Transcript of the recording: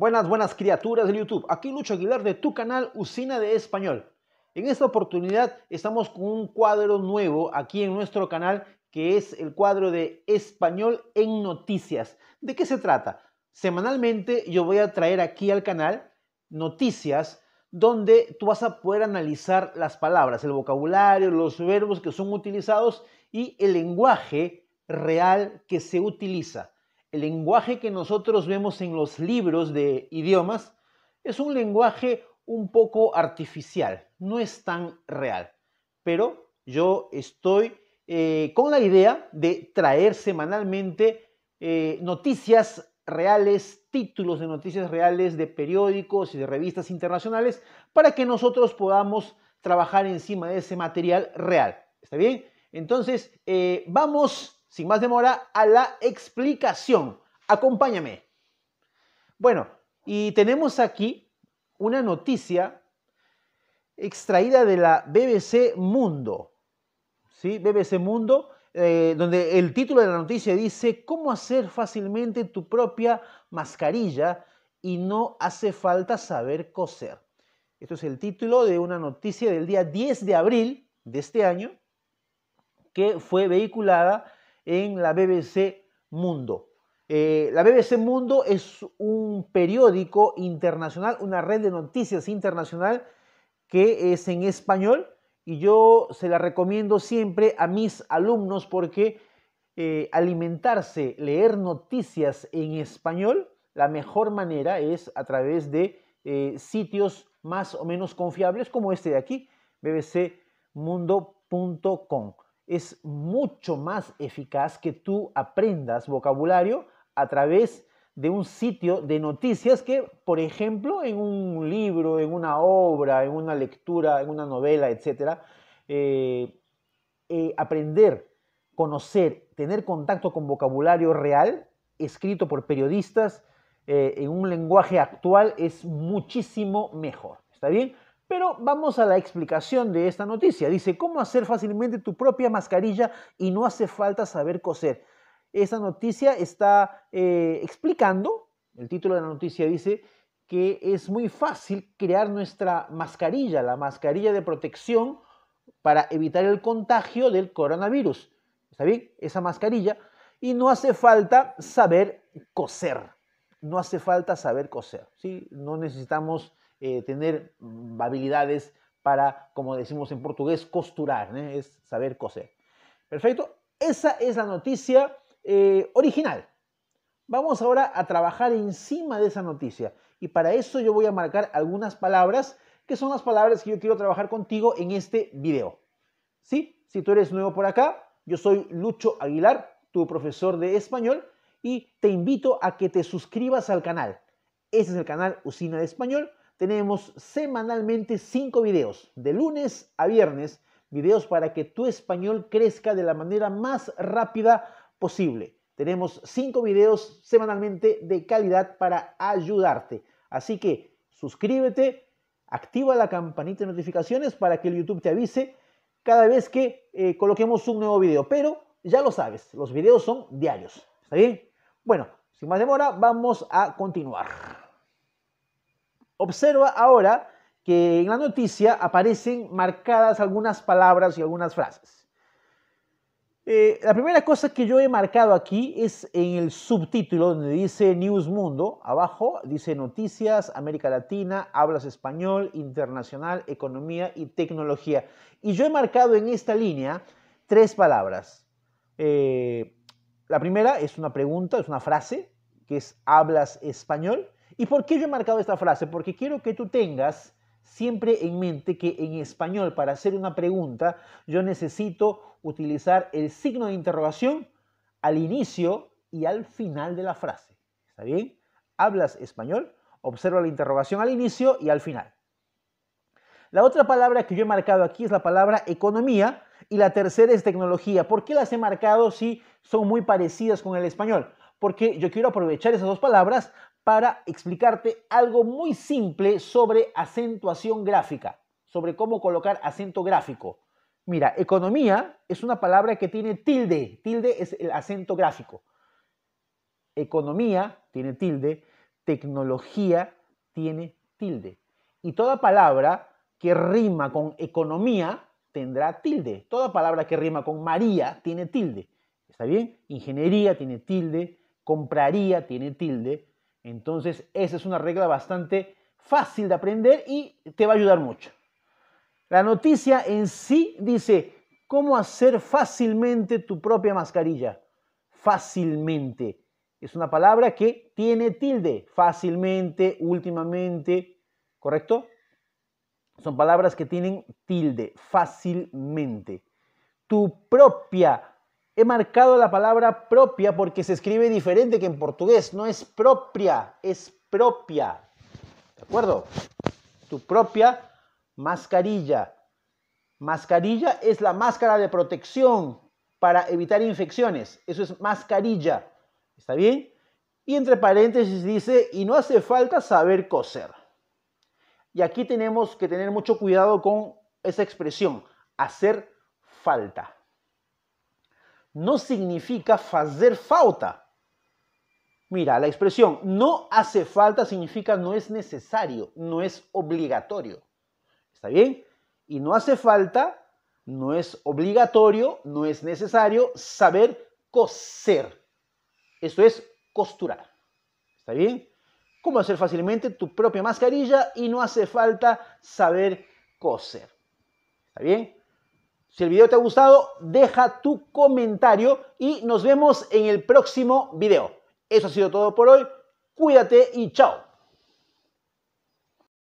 Buenas, buenas criaturas de YouTube. Aquí Lucho Aguilar de tu canal Usina de Español. En esta oportunidad estamos con un cuadro nuevo aquí en nuestro canal que es el cuadro de Español en Noticias. ¿De qué se trata? Semanalmente yo voy a traer aquí al canal noticias donde tú vas a poder analizar las palabras, el vocabulario, los verbos que son utilizados y el lenguaje real que se utiliza. El lenguaje que nosotros vemos en los libros de idiomas es un lenguaje un poco artificial, no es tan real. Pero yo estoy eh, con la idea de traer semanalmente eh, noticias reales, títulos de noticias reales de periódicos y de revistas internacionales para que nosotros podamos trabajar encima de ese material real. ¿Está bien? Entonces, eh, vamos, sin más demora, a la explicación. Acompáñame. Bueno, y tenemos aquí una noticia extraída de la BBC Mundo. ¿Sí? BBC Mundo, eh, donde el título de la noticia dice cómo hacer fácilmente tu propia mascarilla y no hace falta saber coser. Esto es el título de una noticia del día 10 de abril de este año que fue vehiculada en la BBC Mundo. Eh, la BBC Mundo es un periódico internacional, una red de noticias internacional que es en español y yo se la recomiendo siempre a mis alumnos porque eh, alimentarse, leer noticias en español, la mejor manera es a través de eh, sitios más o menos confiables como este de aquí, bbcmundo.com. Es mucho más eficaz que tú aprendas vocabulario a través de un sitio de noticias que, por ejemplo, en un libro, en una obra, en una lectura, en una novela, etc., eh, eh, aprender, conocer, tener contacto con vocabulario real, escrito por periodistas, eh, en un lenguaje actual, es muchísimo mejor. ¿Está bien? Pero vamos a la explicación de esta noticia. Dice, ¿cómo hacer fácilmente tu propia mascarilla y no hace falta saber coser? esa noticia está eh, explicando, el título de la noticia dice que es muy fácil crear nuestra mascarilla, la mascarilla de protección para evitar el contagio del coronavirus. ¿Está bien? Esa mascarilla. Y no hace falta saber coser. No hace falta saber coser. ¿sí? No necesitamos eh, tener habilidades para, como decimos en portugués, costurar. ¿eh? Es saber coser. Perfecto. Esa es la noticia eh, original. Vamos ahora a trabajar encima de esa noticia y para eso yo voy a marcar algunas palabras que son las palabras que yo quiero trabajar contigo en este video. ¿Sí? Si tú eres nuevo por acá, yo soy Lucho Aguilar, tu profesor de español y te invito a que te suscribas al canal. Este es el canal Usina de Español. Tenemos semanalmente cinco videos, de lunes a viernes, videos para que tu español crezca de la manera más rápida posible. Tenemos cinco videos semanalmente de calidad para ayudarte. Así que suscríbete, activa la campanita de notificaciones para que el YouTube te avise cada vez que eh, coloquemos un nuevo video. Pero ya lo sabes, los videos son diarios. ¿Está bien? Bueno, sin más demora, vamos a continuar. Observa ahora que en la noticia aparecen marcadas algunas palabras y algunas frases. Eh, la primera cosa que yo he marcado aquí es en el subtítulo donde dice News Mundo, abajo dice Noticias, América Latina, Hablas Español, Internacional, Economía y Tecnología. Y yo he marcado en esta línea tres palabras. Eh, la primera es una pregunta, es una frase, que es Hablas Español. ¿Y por qué yo he marcado esta frase? Porque quiero que tú tengas siempre en mente que en español para hacer una pregunta yo necesito utilizar el signo de interrogación al inicio y al final de la frase. ¿Está bien? Hablas español, observa la interrogación al inicio y al final. La otra palabra que yo he marcado aquí es la palabra economía y la tercera es tecnología. ¿Por qué las he marcado si son muy parecidas con el español? Porque yo quiero aprovechar esas dos palabras para explicarte algo muy simple sobre acentuación gráfica, sobre cómo colocar acento gráfico. Mira, economía es una palabra que tiene tilde. Tilde es el acento gráfico. Economía tiene tilde. tecnología tiene tilde. Y toda palabra que rima con economía tendrá tilde. Toda palabra que rima con María tiene tilde. ¿Está bien? Ingeniería tiene tilde, compraría tiene tilde. Entonces, esa es una regla bastante fácil de aprender y te va a ayudar mucho. La noticia en sí dice, ¿cómo hacer fácilmente tu propia mascarilla? Fácilmente. Es una palabra que tiene tilde. Fácilmente, últimamente, ¿correcto? Son palabras que tienen tilde, fácilmente. Tu propia. He marcado la palabra propia porque se escribe diferente que en portugués. No es propia, es propia. ¿De acuerdo? Tu propia mascarilla. Mascarilla es la máscara de protección para evitar infecciones. Eso es mascarilla. ¿Está bien? Y entre paréntesis dice, y no hace falta saber coser. Y aquí tenemos que tener mucho cuidado con esa expresión, hacer falta. No significa hacer falta. Mira, la expresión no hace falta significa no es necesario, no es obligatorio. ¿Está bien? Y no hace falta, no es obligatorio, no es necesario saber coser. Esto es costurar. ¿Está bien? cómo hacer fácilmente tu propia mascarilla y no hace falta saber coser. ¿Está bien? Si el video te ha gustado, deja tu comentario y nos vemos en el próximo video. Eso ha sido todo por hoy. Cuídate y chao.